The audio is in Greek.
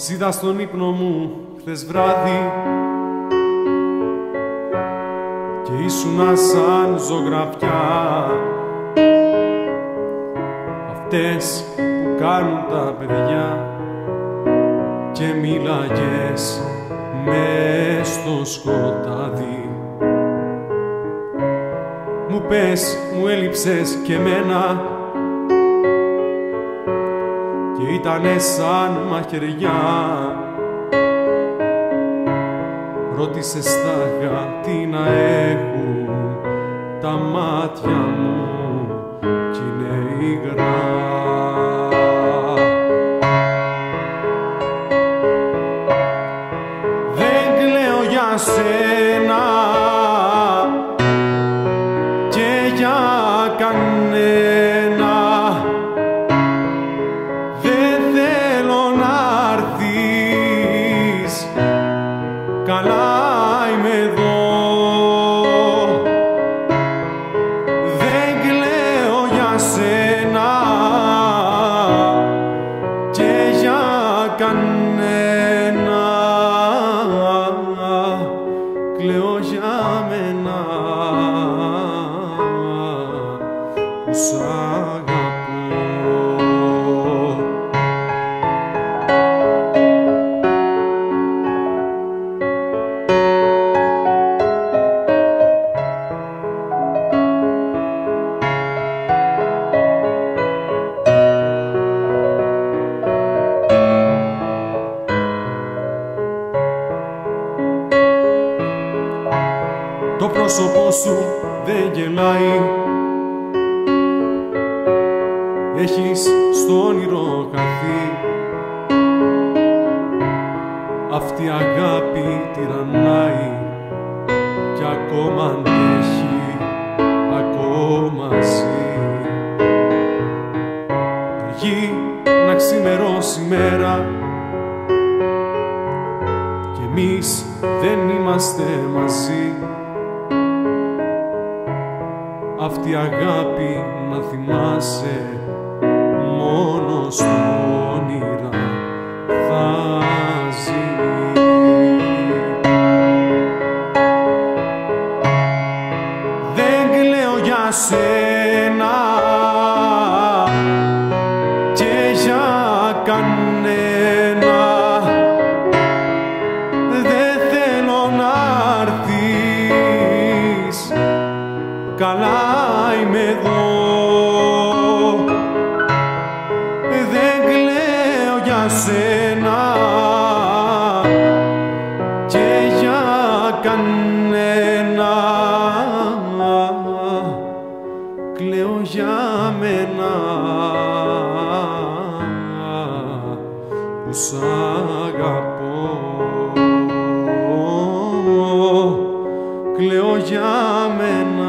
Σίδα στον ύπνο μου χθες βράδυ και ήσουνα σαν ζωγραφιά. Αυτές που κάνουν τα παιδιά και μίλαγες μες στο σκοτάδι. Μου πες, μου έλειψες και μένα ήτανε σαν μαχαιριά. Ρώτησες στάγα τι να έχουν τα μάτια μου κι είναι υγρά. Δεν κλαίω για σένα κανένα. Κλαίω για μένα. Που πρόσωπό σου δεν γελάει. Έχεις στο όνειρο χαθεί. Αυτή η αγάπη τυραννάει Κι ακόμα αντέχει ακόμα ζει. Αργεί να ξημερώσει η μέρα Κι εμείς δεν είμαστε μαζί αυτή η αγάπη να θυμάσαι μόνος στο όνειρα θα σένα. Και για κανένα. Κλαίω για μένα. Που σ' αγαπώ. Κλαίω για μένα